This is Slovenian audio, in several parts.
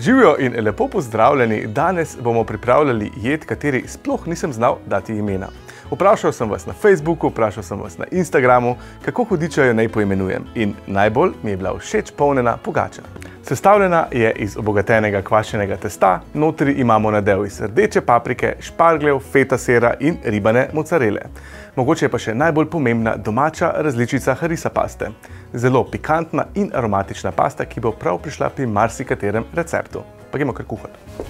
Živijo in lepo pozdravljeni. Danes bomo pripravljali jed, kateri sploh nisem znal dati imena. Vprašal sem vas na Facebooku, vprašal sem vas na Instagramu, kako hudičajo naj poimenujem. In najbolj mi je bila všeč polnjena pogača. Sestavljena je iz obogatenega kvašenega testa, notri imamo nadev iz rdeče paprike, špargljev, feta sera in ribane mozzarele. Mogoče je pa še najbolj pomembna domača različica harisa paste. Zelo pikantna in aromatična pasta, ki bo prav prišla pri marsikaterem receptu. Pa gremo kar kuhati.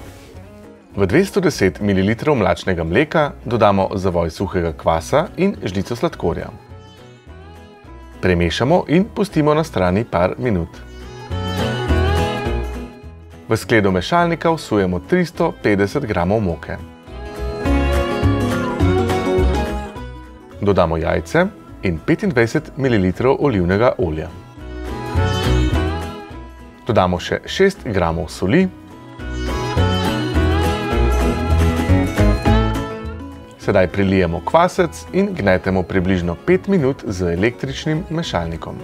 V 210 ml mlačnega mleka dodamo zavoj suhega kvasa in žlico sladkorja. Premešamo in pustimo na strani par minut. V skledo mešalnika vsujemo 350 g moke. Dodamo jajce in 25 ml olivnega olja. Dodamo še 6 g soli. Sedaj prilijemo kvasec in gnetemo približno 5 minut z električnim mešalnikom.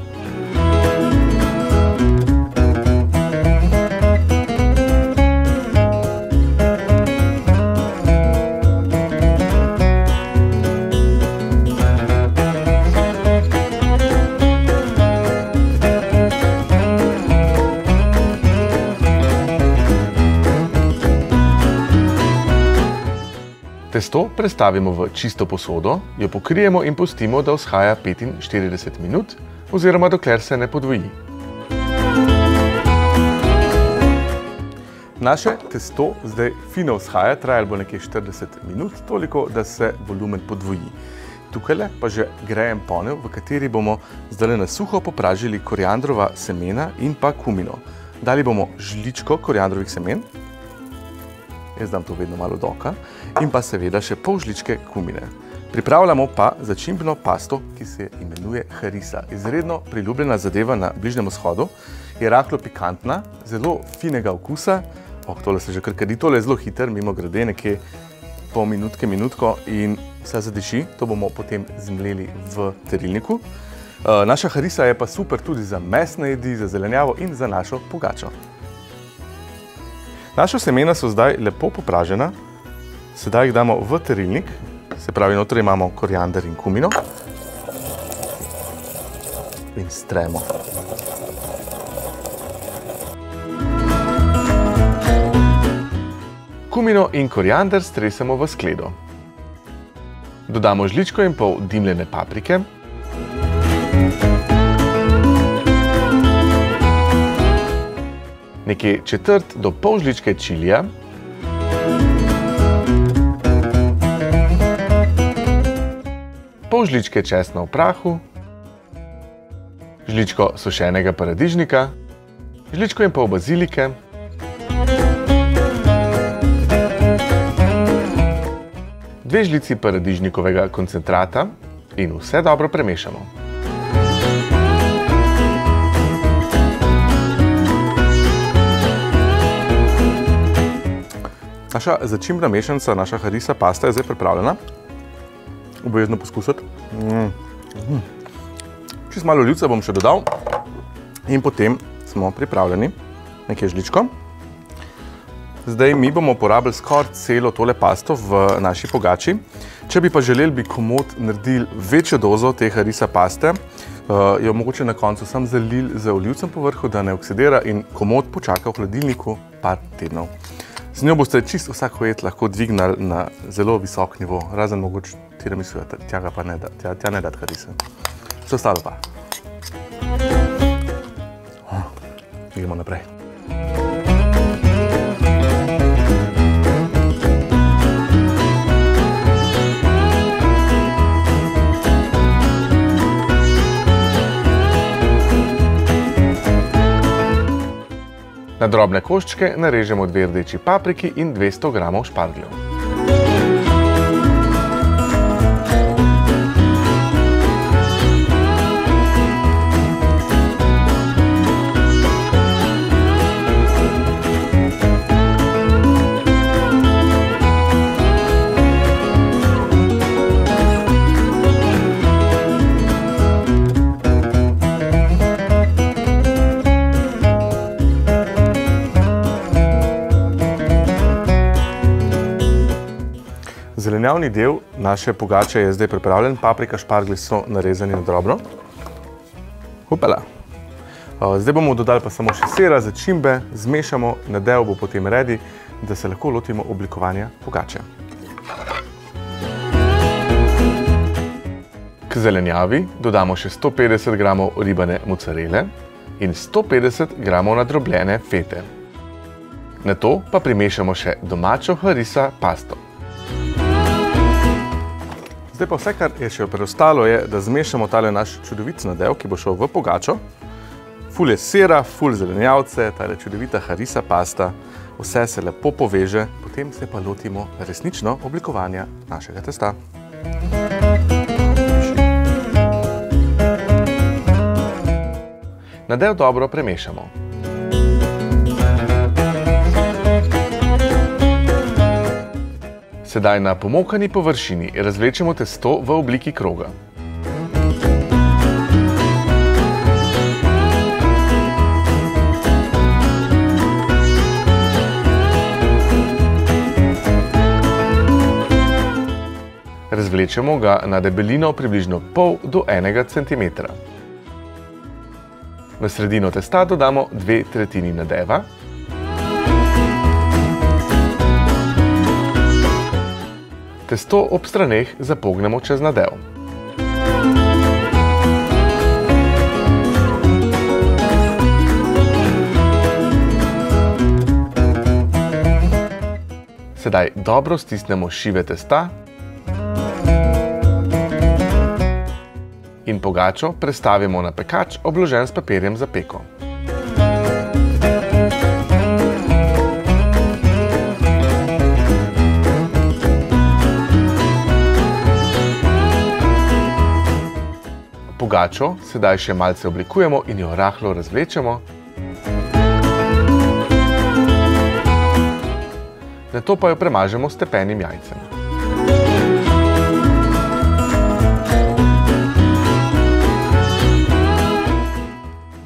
Testo prestavimo v čisto posodo, jo pokrijemo in pustimo, da vzhaja 45 minut oziroma dokler se ne podvoji. Naše testo zdaj fino vzhaja, trajalo bo nekje 40 minut, toliko, da se volumen podvoji. Tukaj pa že grejem ponev, v kateri bomo zdaj na suho popražili koriandrova semena in pa kumino. Dali bomo žličko koriandrovih semen, jaz dam to vedno malo doka, in pa seveda še pol žličke kumine. Pripravljamo pa začimbno pasto, ki se imenuje harisa. Izredno priljubljena zadeva na bližnjem vzhodu, je rahlo pikantna, zelo finega okusa, oh, tole se že krkadi, tole je zelo hiter, mimo grede, nekje pol minutke, minutko in vse zadiši, to bomo potem zmleli v terilniku. Uh, naša harisa je pa super tudi za mesne jedi, za zelenjavo in za našo pogačo. Naša semena so zdaj lepo popražena, sedaj jih damo v terilnik, se pravi, notri imamo koriander in kumino in stremo. Kumino in koriander stresemo v skledo. Dodamo žličko in pol dimljene paprike, nekje četrt do pol žličke čilija, pol žličke česna v prahu, žličko sušenega paradižnika, žličko in pol bazilike, dve žlici paradižnikovega koncentrata in vse dobro premešamo. Naša začimbna mešanica, naša harisa pasta je zdaj pripravljena. Obvezno poskusiti. Mm. Mm. Čist malo ljudca bom še dodal. In potem smo pripravljeni. Nekaj žličko. Zdaj mi bomo porabili skoraj celo tole pasto v naši pogači. Če bi pa želeli, bi komod naredili večjo dozo te harisa paste, uh, jo mogoče na koncu sam zalili z olivcem po vrhu, da ne oksidira in komod počaka v hladilniku par tednov. Z njo boste čisto vsako jed lahko dvignali na zelo visok nivo, razen mogoče tiramisu, tja ga pa ne da, tja, tja ne da harise. Vse ostalo pa. Oh, idemo naprej. Na drobne koščke narežemo dve rdeči papriki in 200 g špargljev. Zelenjavni del naše pogače je zdaj pripravljen, paprika, špargli so narezani na drobno. Upala. Zdaj bomo dodali pa samo še sera, začimbe, zmešamo, nadev bo potem redi, da se lahko lotimo oblikovanja pogače. K zelenjavi dodamo še 150 g ribane mozzarele in 150 g nadrobljene fete. Na to pa primešamo še domačo harisa pasto. Zdaj pa vse, kar je še preostalo, je, da zmešamo tale naš čudovit nadev, ki bo šel v pogačo. Ful je sera, ful zelenjavce, tale čudovita harisa pasta, vse se lepo poveže, potem se pa lotimo resnično oblikovanja našega testa. Nadev dobro premešamo. Sedaj na pomokani površini razvlečemo testo v obliki kroga. Razvlečemo ga na debelino približno pol do enega centimetra. V sredino testa dodamo dve tretjini nadeva, Testo ob straneh zapognemo čez nadev. Sedaj dobro stisnemo šive testa in pogačo prestavimo na pekač obložen s papirjem za peko. Pogačo sedaj še malce oblikujemo in jo rahlo razvlečemo. Na to pa jo premažemo s tepenim jajcem.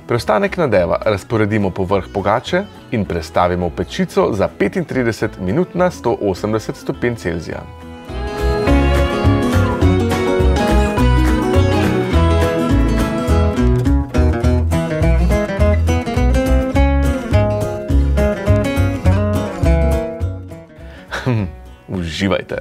Preostanek nadeva razporedimo po vrh pogače in prestavimo v pečico za 35 minut na 180 stopinj Celzija. užívajte.